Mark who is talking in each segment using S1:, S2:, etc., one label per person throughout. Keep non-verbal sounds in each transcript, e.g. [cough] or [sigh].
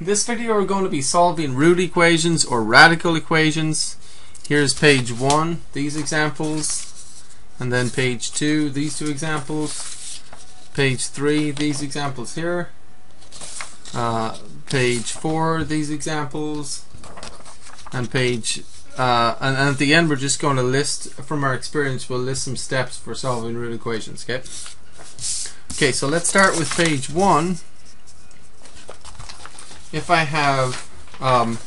S1: In this video we're going to be solving root equations or radical equations. Here's page 1, these examples, and then page 2, these two examples, page 3, these examples here, uh, page 4, these examples, and page uh, and, and at the end we're just going to list from our experience we'll list some steps for solving root equations okay? Okay so let's start with page 1 if I have um,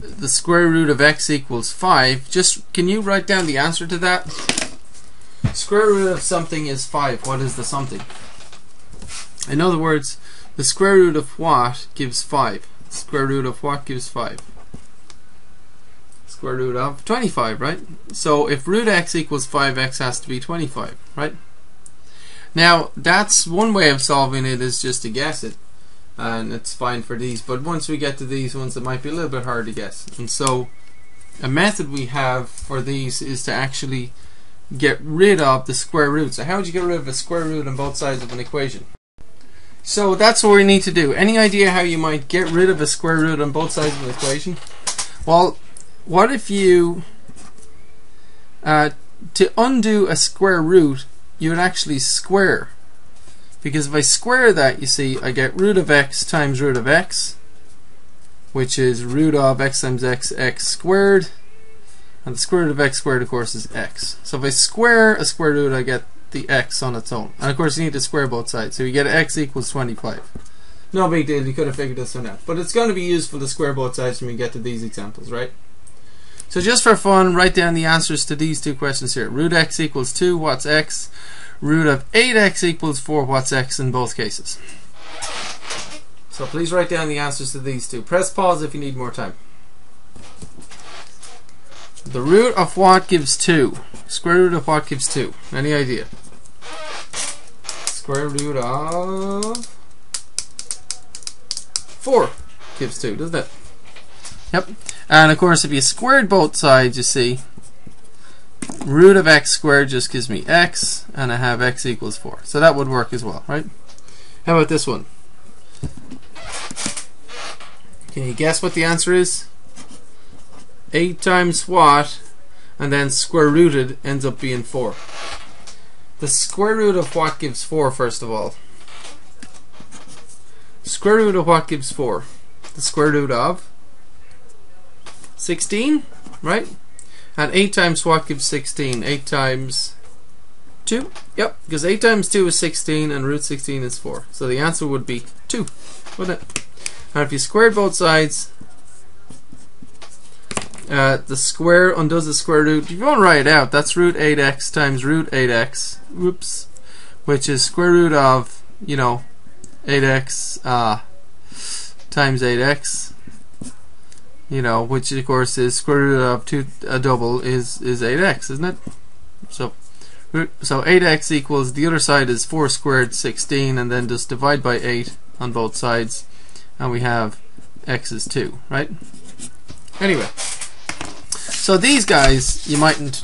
S1: the square root of x equals 5, just can you write down the answer to that? Square root of something is 5. What is the something? In other words, the square root of what gives 5? Square root of what gives 5? Square root of 25, right? So if root x equals 5x has to be 25, right? Now, that's one way of solving it is just to guess it and it's fine for these. But once we get to these ones it might be a little bit hard to guess. And so a method we have for these is to actually get rid of the square root so how would you get rid of a square root on both sides of an equation? So that's what we need to do. Any idea how you might get rid of a square root on both sides of an equation? Well what if you uh, to undo a square root you would actually square because if I square that, you see, I get root of x times root of x, which is root of x times x, x squared. And the square root of x squared, of course, is x. So if I square a square root, I get the x on its own. And of course, you need to square both sides. So you get x equals 25. No big deal, you could have figured this one out. But it's going to be useful to square both sides when we get to these examples, right? So just for fun, write down the answers to these two questions here. Root x equals 2, what's x? Root of 8x equals 4 what's x in both cases. So please write down the answers to these two. Press pause if you need more time. The root of what gives 2? Square root of what gives 2? Any idea? Square root of 4 gives 2, doesn't it? Yep. And of course if you squared both sides, you see, root of x squared just gives me x, and I have x equals 4. So that would work as well, right? How about this one? Can you guess what the answer is? 8 times what, and then square rooted ends up being 4. The square root of what gives 4, first of all? Square root of what gives 4? The square root of 16, right? And 8 times what gives 16? 8 times 2? Yep, because 8 times 2 is 16 and root 16 is 4. So the answer would be 2, wouldn't it? And if you squared both sides, uh, the square undoes the square root. If you want to write it out, that's root 8x times root 8x, whoops, which is square root of, you know, 8x uh, times 8x you know, which of course is square root of two a double is is 8x, isn't it? So so 8x equals the other side is 4 squared 16 and then just divide by 8 on both sides and we have x is 2, right? Anyway, so these guys you mightn't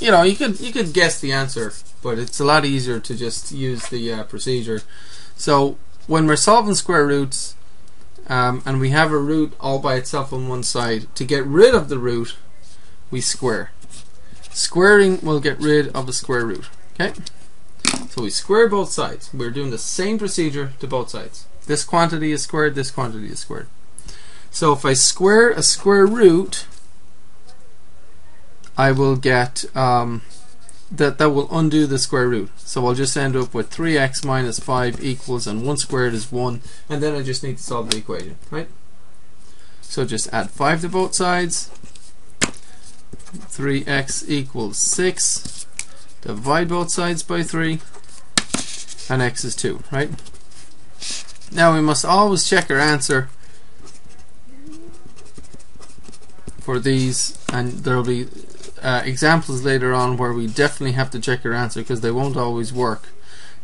S1: you know, you could you could guess the answer, but it's a lot easier to just use the uh, procedure. So when we're solving square roots, um, and we have a root all by itself on one side. To get rid of the root, we square. Squaring will get rid of the square root. Okay? So we square both sides. We're doing the same procedure to both sides. This quantity is squared, this quantity is squared. So if I square a square root, I will get um, that that will undo the square root. So I'll just end up with 3x minus 5 equals, and 1 squared is 1, and then I just need to solve the equation, right? So just add 5 to both sides. 3x equals 6. Divide both sides by 3, and x is 2, right? Now we must always check our answer for these, and there will be uh, examples later on where we definitely have to check our answer because they won't always work.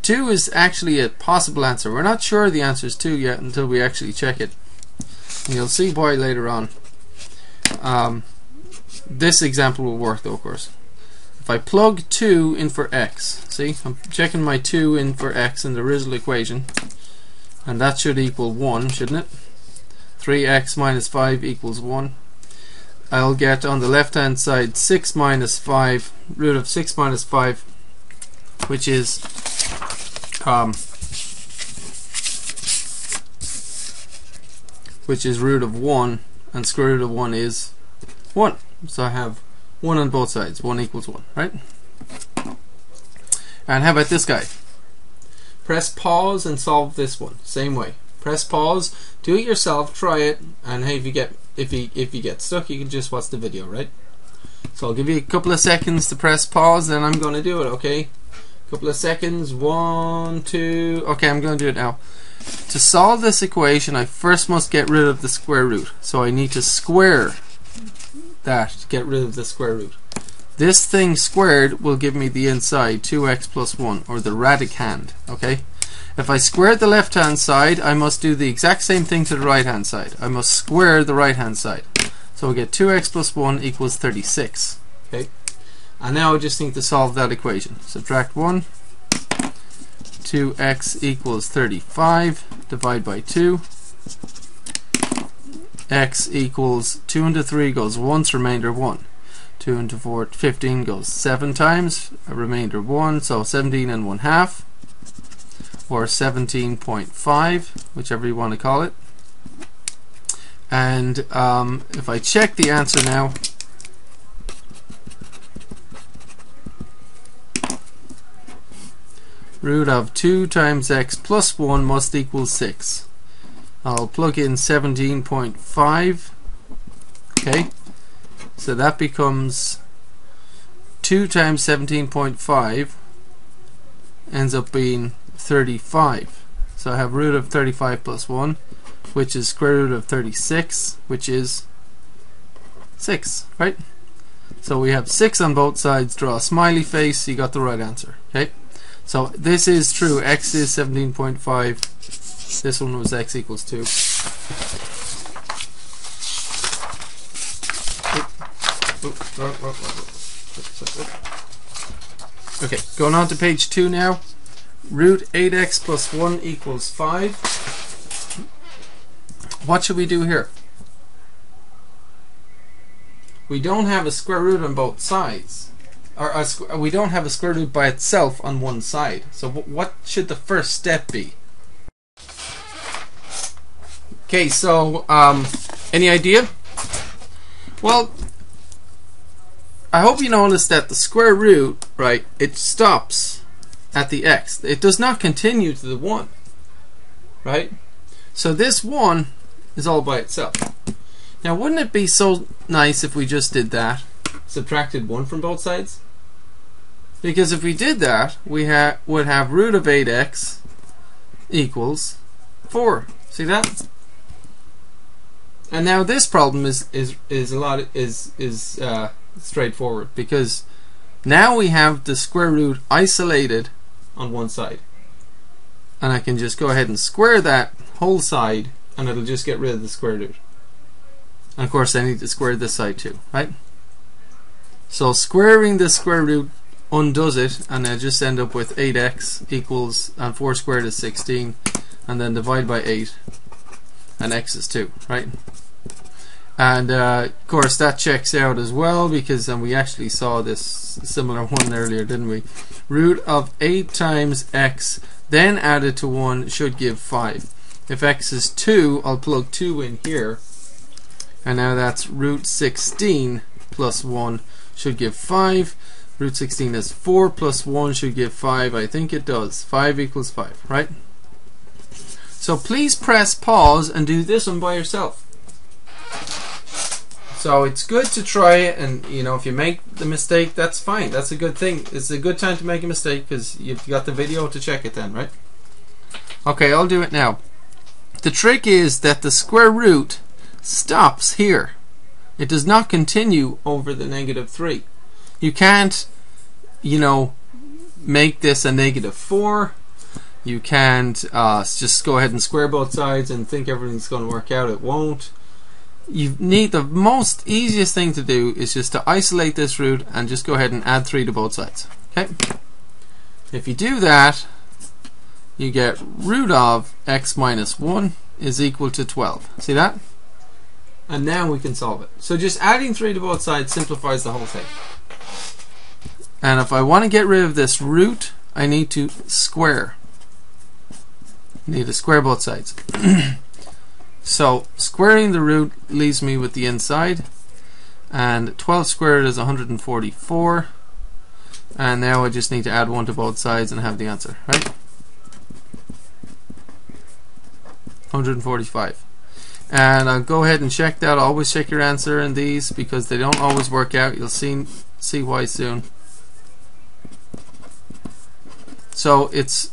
S1: 2 is actually a possible answer. We're not sure the answer is 2 yet until we actually check it. And you'll see why later on. Um, this example will work though, of course. If I plug 2 in for x, see, I'm checking my 2 in for x in the original equation. and that should equal 1 shouldn't it 3x minus 5 equals 1 I'll get on the left hand side 6 minus 5 root of 6 minus 5 which is um, which is root of 1 and square root of 1 is 1 so I have 1 on both sides 1 equals 1 right? And how about this guy? Press pause and solve this one same way. Press pause do it yourself try it and hey if you get if you if you get stuck you can just watch the video right? So I'll give you a couple of seconds to press pause then I'm going to do it okay? A couple of seconds one two okay I'm going to do it now. To solve this equation I first must get rid of the square root. So I need to square that to get rid of the square root. This thing squared will give me the inside 2x plus 1 or the radicand okay if I square the left hand side I must do the exact same thing to the right hand side. I must square the right hand side. So we get 2x plus 1 equals 36 okay. And now I just need to solve that equation. Subtract 1 2x equals 35 divide by 2 x equals 2 into 3 goes once remainder 1 2 into 4 15 goes 7 times a remainder 1 so 17 and 1 half or 17.5 whichever you want to call it. And um, if I check the answer now. Root of 2 times x plus 1 must equal 6. I'll plug in 17.5 okay? So that becomes 2 times 17.5 ends up being 35 so I have root of 35 plus 1 which is square root of 36 which is 6 right so we have 6 on both sides draw a smiley face you got the right answer okay so this is true. X is 17.5. This one was X equals 2. Okay, going on to page 2 now. Root 8x plus 1 equals 5. What should we do here? We don't have a square root on both sides or a, we don't have a square root by itself on one side. So what should the first step be? Okay, so um, any idea? Well, I hope you notice that the square root, right, it stops at the x. It does not continue to the 1, right? So this 1 is all by itself. Now, wouldn't it be so nice if we just did that? Subtracted 1 from both sides? Because if we did that, we ha would have root of 8x equals 4. See that? And now this problem is is is a lot is is uh, straightforward because now we have the square root isolated on one side, and I can just go ahead and square that whole side, and it'll just get rid of the square root. And of course, I need to square this side too, right? So squaring the square root undoes it and I just end up with 8x equals and 4 squared is 16 and then divide by 8 and x is 2 right and uh, of course that checks out as well because then we actually saw this similar one earlier didn't we root of 8 times x then added to 1 should give 5 if x is 2 I'll plug 2 in here and now that's root 16 plus 1 should give 5 Root 16 is 4 plus 1 should give 5. I think it does. 5 equals 5, right? So please press pause and do this one by yourself. So it's good to try it, and you know if you make the mistake, that's fine. That's a good thing. It's a good time to make a mistake because you've got the video to check it then, right? Okay, I'll do it now. The trick is that the square root stops here. It does not continue over the negative 3. You can't, you know, make this a negative 4. You can't uh, just go ahead and square both sides and think everything's going to work out. It won't. You need the most easiest thing to do is just to isolate this root and just go ahead and add 3 to both sides. Okay? If you do that, you get root of x minus 1 is equal to 12. See that? And now we can solve it. So just adding 3 to both sides simplifies the whole thing. And if I want to get rid of this root, I need to square. I need to square both sides. [clears throat] so squaring the root leaves me with the inside. And 12 squared is 144. And now I just need to add 1 to both sides and have the answer, right? 145 and I'll go ahead and check that always check your answer in these because they don't always work out you'll see see why soon so it's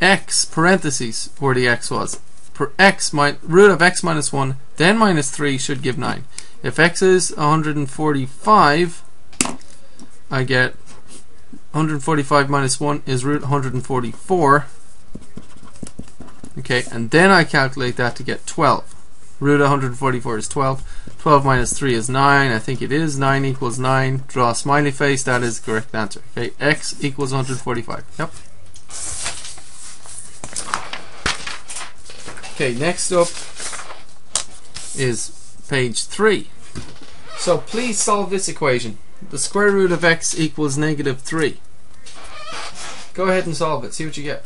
S1: x parentheses where the x was per x root of x minus 1 then minus 3 should give 9 if x is 145 I get 145 minus 1 is root 144 okay and then I calculate that to get 12 root 144 is 12 12 minus 3 is 9 I think it is. 9 equals 9 draw a smiley face. That is the correct answer. Okay x equals 145 yep okay next up is page 3 so please solve this equation. The square root of x equals negative 3 go ahead and solve it. See what you get.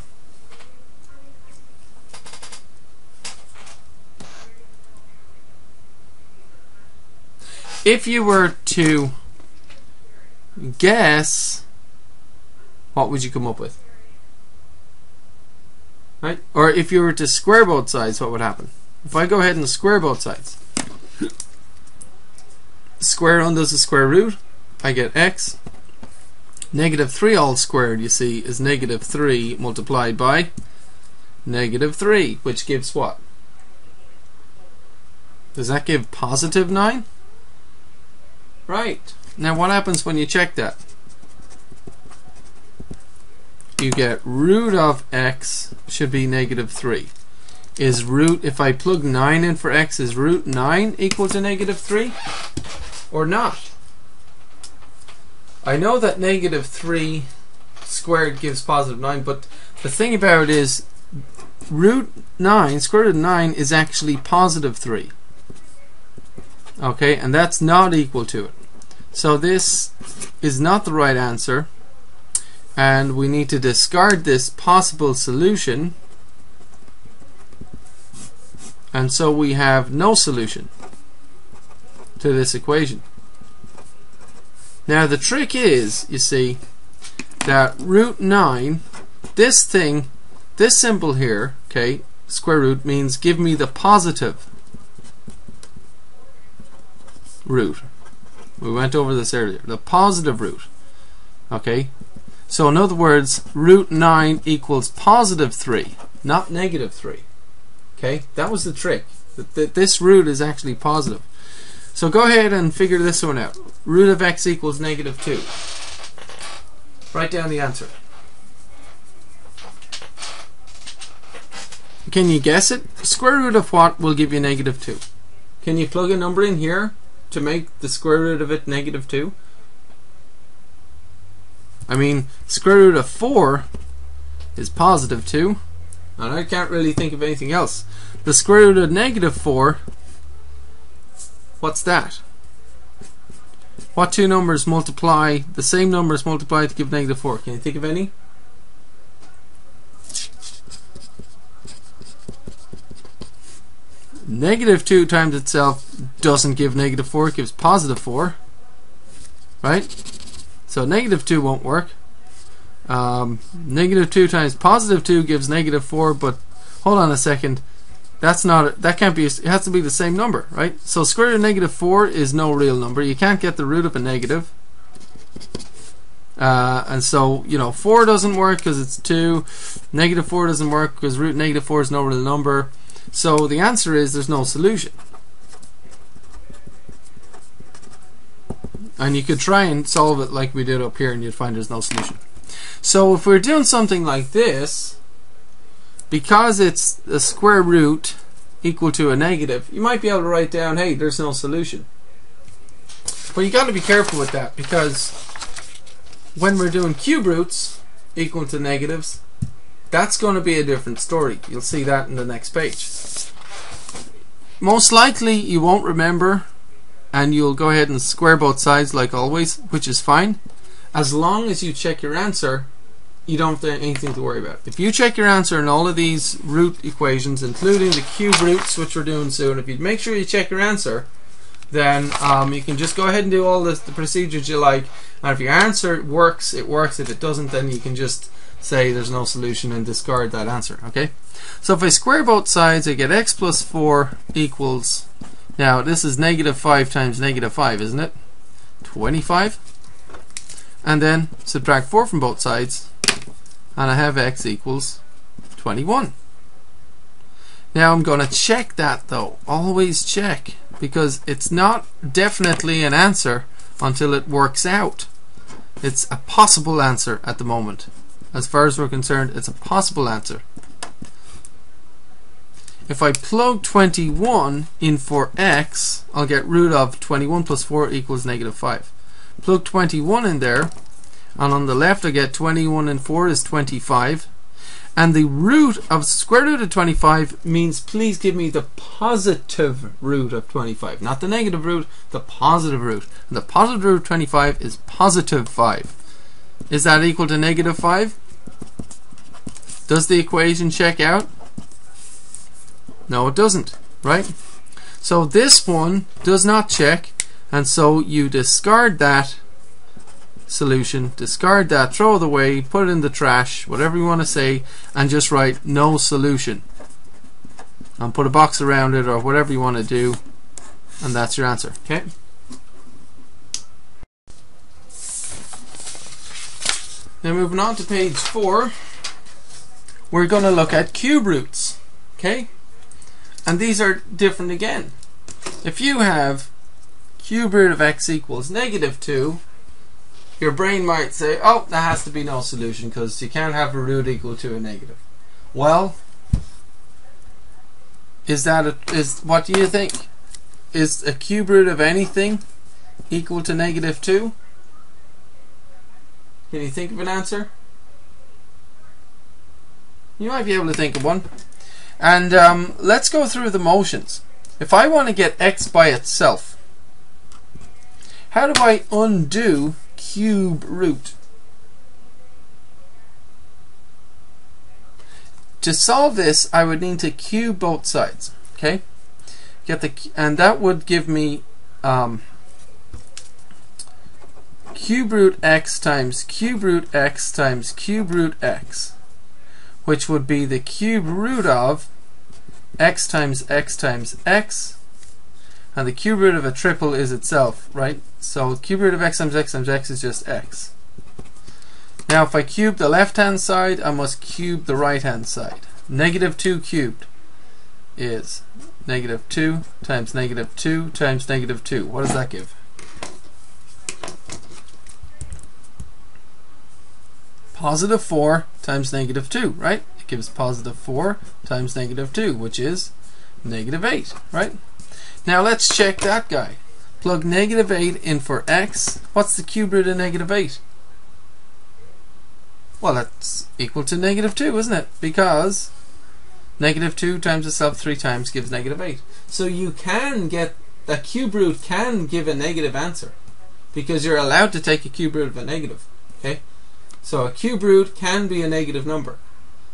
S1: If you were to guess, what would you come up with? Right? Or if you were to square both sides, what would happen? If I go ahead and square both sides, square undoes the square root, I get x. Negative 3 all squared, you see, is negative 3 multiplied by negative 3, which gives what? Does that give positive 9? Right. Now what happens when you check that? You get root of x should be negative 3. Is root, if I plug 9 in for x, is root 9 equal to negative 3? Or not? I know that negative 3 squared gives positive 9, but the thing about it is root 9, square root of 9 is actually positive 3 okay and that's not equal to it so this is not the right answer and we need to discard this possible solution and so we have no solution to this equation now the trick is you see that root 9 this thing this symbol here okay square root means give me the positive root. We went over this earlier. The positive root. Okay? So in other words, root 9 equals positive 3, not negative 3. Okay? That was the trick. That this root is actually positive. So go ahead and figure this one out. Root of x equals negative 2. Write down the answer. Can you guess it? Square root of what will give you negative 2? Can you plug a number in here to make the square root of it negative 2? I mean, square root of 4 is positive 2, and I can't really think of anything else. The square root of negative 4, what's that? What two numbers multiply, the same numbers multiply to give negative 4? Can you think of any? Negative 2 times itself doesn't give negative 4, it gives positive 4. Right? So negative 2 won't work. Um, negative 2 times positive 2 gives negative 4, but hold on a second. That's not, that can't be, it has to be the same number, right? So square root of negative 4 is no real number. You can't get the root of a negative. Uh, and so, you know, 4 doesn't work because it's 2. Negative 4 doesn't work because root negative 4 is no real number. So the answer is there's no solution. And you could try and solve it like we did up here and you'd find there's no solution. So if we're doing something like this, because it's a square root equal to a negative, you might be able to write down, hey, there's no solution. But you got to be careful with that because when we're doing cube roots equal to negatives, that's going to be a different story. You'll see that in the next page. Most likely you won't remember and you'll go ahead and square both sides like always, which is fine. As long as you check your answer, you don't have anything to worry about. If you check your answer in all of these root equations, including the cube roots, which we're doing soon, if you make sure you check your answer, then um, you can just go ahead and do all this, the procedures you like. And if your answer works, it works. If it doesn't, then you can just say there's no solution and discard that answer. Okay. So if I square both sides, I get x plus 4 equals. Now this is negative 5 times negative 5, isn't it? 25. And then subtract 4 from both sides, and I have x equals 21. Now I'm going to check that though. Always check because it's not definitely an answer until it works out. It's a possible answer at the moment. As far as we're concerned, it's a possible answer. If I plug 21 in for x, I'll get root of 21 plus 4 equals negative 5. Plug 21 in there, and on the left I get 21 and 4 is 25 and the root of square root of 25 means please give me the positive root of 25 not the negative root the positive root. And the positive root of 25 is positive 5 is that equal to negative 5 does the equation check out no it doesn't right so this one does not check and so you discard that solution, discard that, throw it away, put it in the trash, whatever you want to say, and just write no solution. And put a box around it or whatever you want to do, and that's your answer. Okay? Now moving on to page 4, we're going to look at cube roots. Okay? And these are different again. If you have cube root of x equals negative 2, your brain might say, oh, there has to be no solution because you can't have a root equal to a negative. Well, is that a, is what do you think? Is a cube root of anything equal to negative 2? Can you think of an answer? You might be able to think of one. And um, let's go through the motions. If I want to get x by itself, how do I undo cube root. To solve this, I would need to cube both sides. Okay, get the and that would give me um, cube root x times cube root x times cube root x, which would be the cube root of x times x times x and the cube root of a triple is itself, right? So cube root of x times x times x is just x. Now if I cube the left hand side, I must cube the right hand side. Negative 2 cubed is negative 2 times negative 2 times negative 2. What does that give? Positive 4 times negative 2, right? Gives positive 4 times negative 2, which is negative 8, right? Now let's check that guy. Plug negative 8 in for x. What's the cube root of negative 8? Well, that's equal to negative 2, isn't it? Because negative 2 times itself 3 times gives negative 8. So you can get, the cube root can give a negative answer. Because you're allowed to take a cube root of a negative. Okay? So a cube root can be a negative number.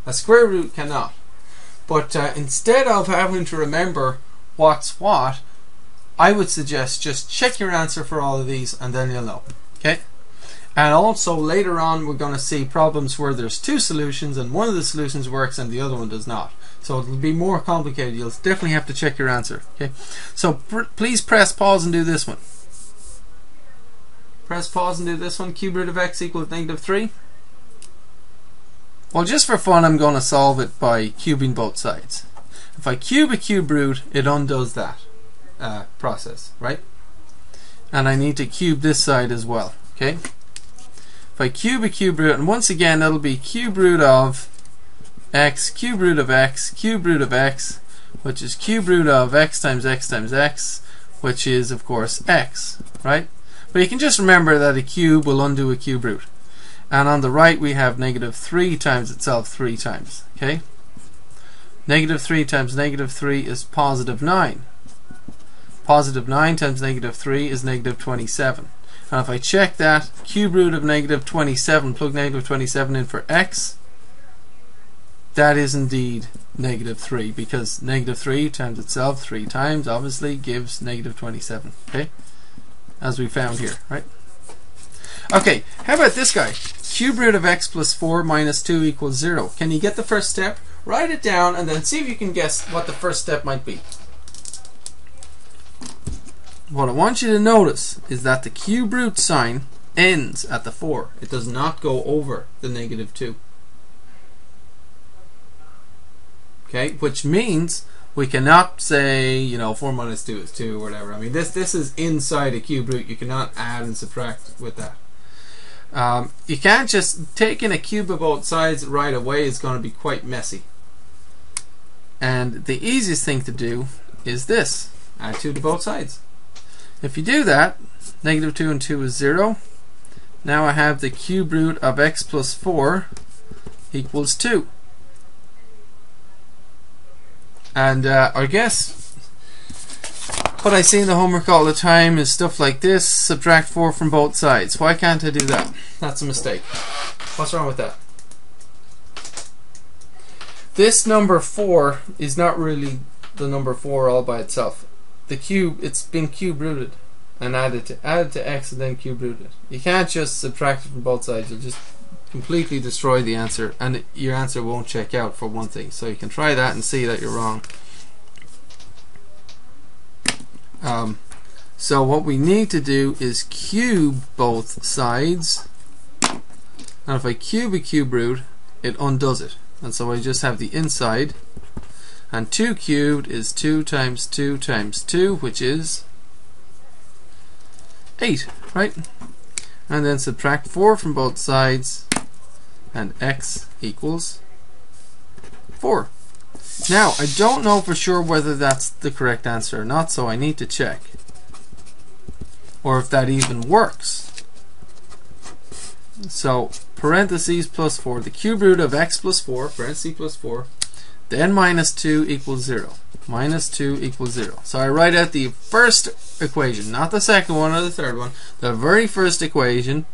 S1: A square root cannot. But uh, instead of having to remember what's what, I would suggest just check your answer for all of these and then you'll know. Okay? And also later on we're going to see problems where there's two solutions and one of the solutions works and the other one does not. So it'll be more complicated. You'll definitely have to check your answer. Okay? So pr please press pause and do this one. Press pause and do this one. Cube root of x equals negative 3. Well, just for fun, I'm going to solve it by cubing both sides. If I cube a cube root, it undoes that uh, process, right? And I need to cube this side as well, okay? If I cube a cube root, and once again, it'll be cube root of x, cube root of x, cube root of x, which is cube root of x times x times x, which is, of course, x, right? But you can just remember that a cube will undo a cube root. And on the right we have negative 3 times itself 3 times. Okay? Negative 3 times negative 3 is positive 9. Positive 9 times negative 3 is negative 27. And if I check that, cube root of negative 27, plug negative 27 in for x, that is indeed negative 3 because negative 3 times itself 3 times obviously gives negative 27 okay as we found here right okay how about this guy? Cube root of x plus 4 minus 2 equals 0 can you get the first step? Write it down and then see if you can guess what the first step might be. What I want you to notice is that the cube root sign ends at the 4 it does not go over the negative 2 okay which means we cannot say you know 4 minus 2 is 2 or whatever. I mean this this is inside a cube root. You cannot add and subtract with that um, you can't just take in a cube of both sides right away is going to be quite messy. And the easiest thing to do is this. Add 2 to both sides. If you do that negative 2 and 2 is 0 now I have the cube root of x plus 4 equals 2 and uh, I guess what I see in the homework all the time is stuff like this subtract 4 from both sides. Why can't I do that? That's a mistake. What's wrong with that? This number 4 is not really the number 4 all by itself. The cube, it's been cube rooted and added to added to x and then cube rooted. You can't just subtract it from both sides. You'll just completely destroy the answer and your answer won't check out for one thing so you can try that and see that you're wrong um, so what we need to do is cube both sides. And if I cube a cube root it undoes it. And so I just have the inside. And 2 cubed is 2 times 2 times 2 which is 8 right? And then subtract 4 from both sides and x equals 4. Now, I don't know for sure whether that's the correct answer or not, so I need to check. Or if that even works. So, parentheses plus 4, the cube root of x plus 4, parentheses plus 4, then minus 2 equals 0. Minus 2 equals 0. So I write out the first equation, not the second one or the third one, the very first equation,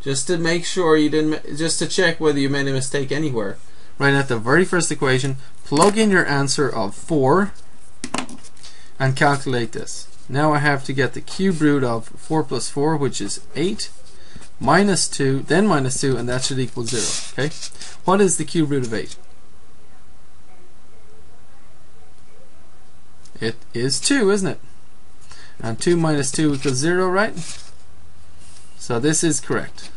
S1: just to make sure you didn't, just to check whether you made a mistake anywhere. Right at the very first equation, plug in your answer of 4 and calculate this. Now I have to get the cube root of 4 plus 4, which is 8, minus 2, then minus 2, and that should equal 0. Okay? What is the cube root of 8? It is 2, isn't it? And 2 minus 2 equals 0, right? So this is correct.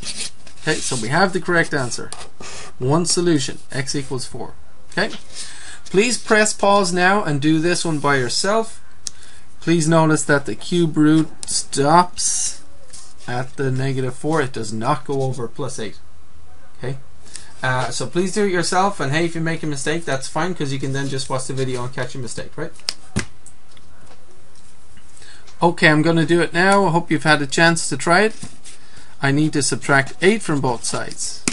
S1: Okay, so we have the correct answer. One solution, x equals 4. Okay, please press pause now and do this one by yourself. Please notice that the cube root stops at the negative 4. It does not go over plus 8. Okay, uh, so please do it yourself. And hey, if you make a mistake, that's fine because you can then just watch the video and catch a mistake, right? Okay, I'm going to do it now. I hope you've had a chance to try it. I need to subtract 8 from both sides.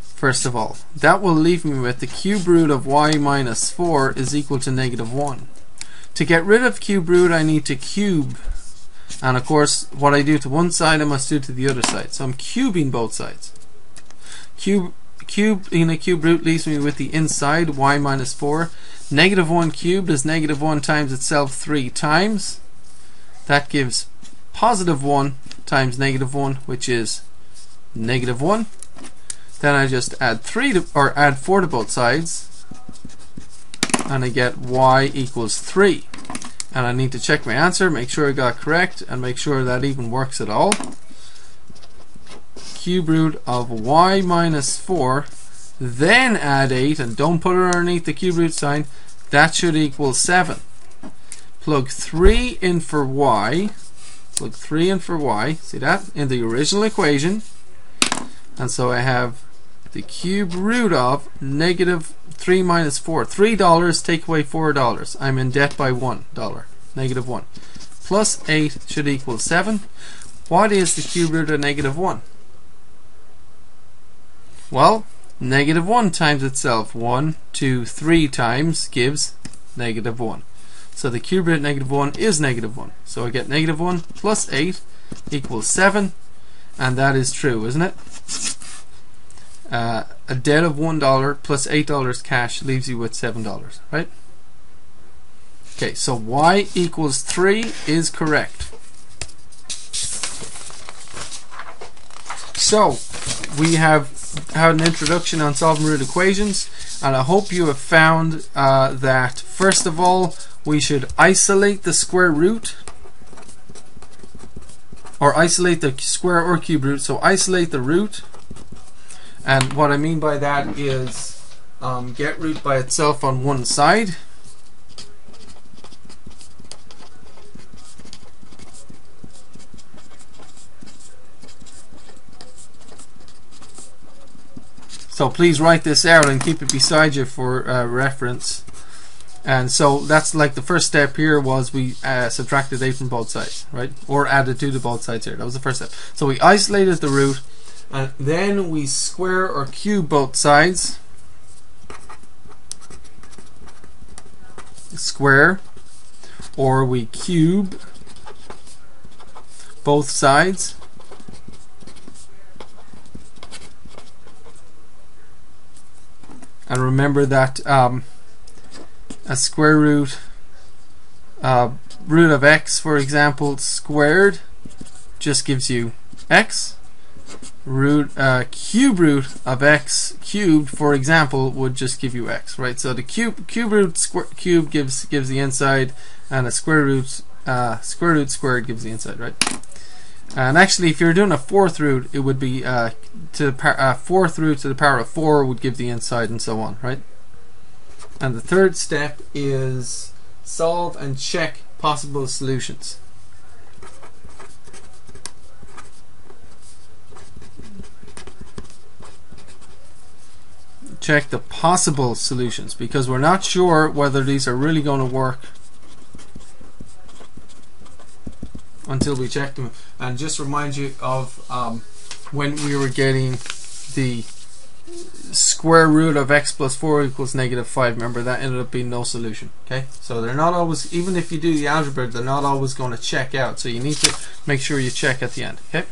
S1: First of all, that will leave me with the cube root of y minus 4 is equal to negative 1. To get rid of cube root, I need to cube. And of course, what I do to one side, I must do to the other side. So I'm cubing both sides. Cube, cube in a cube root leaves me with the inside, y minus 4. Negative 1 cubed is negative 1 times itself 3 times. That gives positive 1 times negative 1 which is negative 1 then I just add 3 to, or add 4 to both sides. And I get y equals 3 and I need to check my answer make sure I got correct and make sure that even works at all. Cube root of y minus 4 then add 8 and don't put it underneath the cube root sign. That should equal 7 plug 3 in for y plug 3 in for y, see that, in the original equation. And so I have the cube root of negative 3 minus 4. $3 take away $4. I'm in debt by $1. Negative 1. Plus 8 should equal 7. What is the cube root of negative 1? Well, negative 1 times itself. 1, 2, 3 times gives negative 1. So the cube root negative 1 is negative 1. So I get negative 1 plus 8 equals 7. And that is true, isn't it? Uh, a debt of $1 plus $8 cash leaves you with $7, right? Okay, so y equals 3 is correct. So, we have had an introduction on solving root equations, and I hope you have found uh, that, first of all, we should isolate the square root, or isolate the square or cube root. So, isolate the root, and what I mean by that is um, get root by itself on one side. So please write this out and keep it beside you for uh, reference. And so that's like the first step here was we uh, subtracted 8 from both sides, right? Or added 2 to both sides here. That was the first step. So we isolated the root and then we square or cube both sides. Square or we cube both sides. and remember that um, a square root uh, root of x for example squared just gives you x. Root uh, cube root of x cubed for example would just give you x right? So the cube cube root square cube gives gives the inside and a square root uh, square root squared gives the inside right? And actually, if you're doing a fourth root, it would be uh, to the uh, fourth root to the power of four would give the inside, and so on, right? And the third step is solve and check possible solutions. Check the possible solutions because we're not sure whether these are really going to work until we check them. And just remind you of um, when we were getting the square root of x plus 4 equals negative 5. Remember, that ended up being no solution. Okay, So they're not always, even if you do the algebra, they're not always going to check out. So you need to make sure you check at the end. Okay.